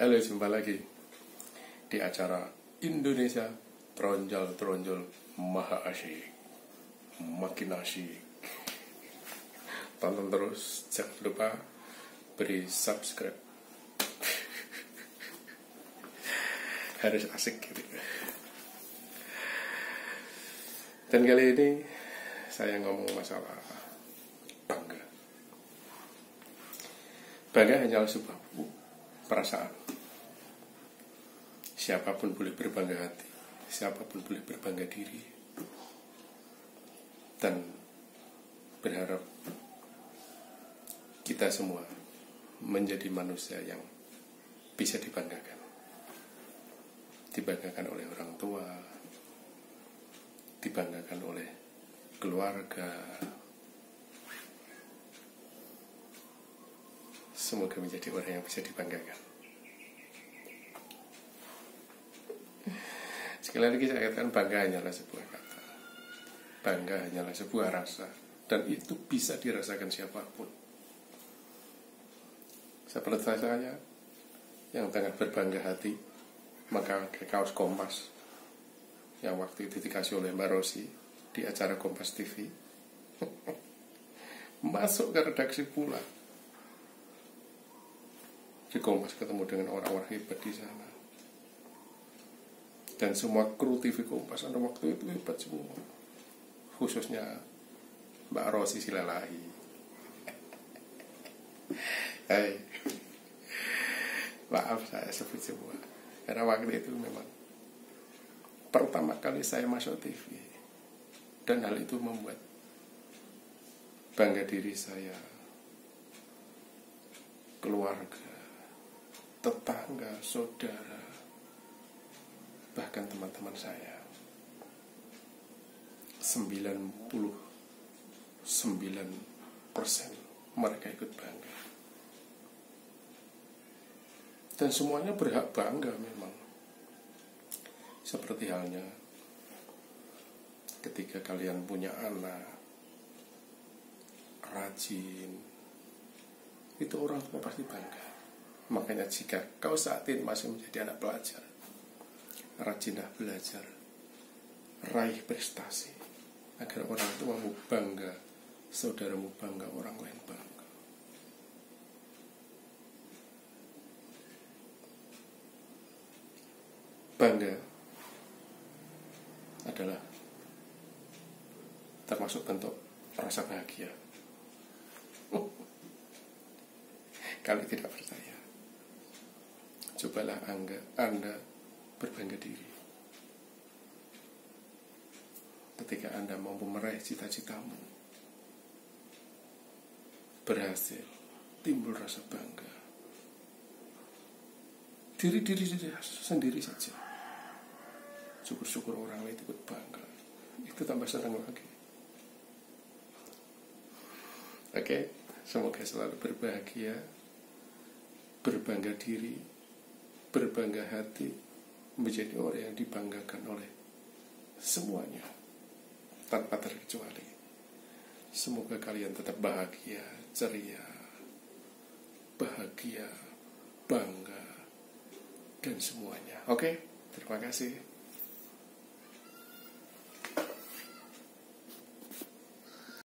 Halo, jumpa lagi di acara Indonesia Tronjol Tronjol Maha Asyik Makin asyik. Tonton terus, jangan lupa beri subscribe. Harus asik gitu. Dan kali ini saya ngomong masalah bangga. Bangga hanyalah sebuah perasaan Siapa pun boleh berbangga hati. Siapa pun boleh berbangga diri. Dan berharap kita semua menjadi manusia yang bisa dibanggakan. Dibanggakan oleh orang tua Dibanggakan oleh keluarga. Semoga menjadi orang yang bisa dibanggakan Sekali lagi saya katakan bangga hanyalah sebuah kata. Bangga hanyalah sebuah rasa. Dan itu bisa dirasakan siapa pun. Seperti saya Yang tengah berbangga hati Maka pakai kaos kompas Yang waktu itu dikasih oleh Mbak Rosi Di acara Kompas TV Masuk ke redaksi pula. Di Kompas ketemu dengan orang-orang hebat di sana dan semua kru TV Kompas pada waktu itu hebat semua khususnya Mbak Rosi Silalahi. Hai maaf saya sebut semua. Karena waktu itu memang pertama kali saya masuk TV dan hal itu membuat bangga diri saya keluarga tetangga saudara bahkan teman-teman saya. 99% mereka ikut bangga. Dan semuanya berhak bangga memang. Seperti halnya ketika kalian punya anak rajin itu orang tua pasti bangga. Makanya jika kau saat ini masih menjadi anak pelajar rajinlah belajar, raih prestasi, agar orang tuamu bangga, saudaramu bangga, orang lain bangga. Bangga adalah termasuk bentuk rasa bahagia. Kalau tidak percaya, cobalah anda, anda berbangga diri. Ketika Anda mampu meraih cita-citamu, berhasil, timbul rasa bangga. Diri-diri sendiri saja. Syukur-syukur orang lain ikut bangga. Itu tambah senang lagi. Oke, semoga selalu berbahagia, berbangga diri, berbangga hati, menjadi orang yang dibanggakan oleh semuanya tanpa terkecuali. Semoga kalian tetap bahagia, ceria, bahagia, bangga, dan semuanya. Oke, terima kasih.